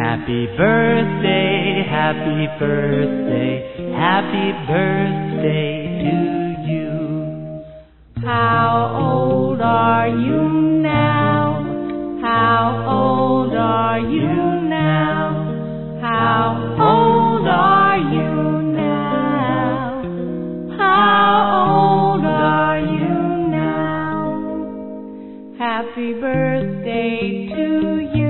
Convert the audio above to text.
Happy birthday, happy birthday, happy birthday to you. How old are you now? How old are you now? How old are you now? How old are you now? Happy birthday to you.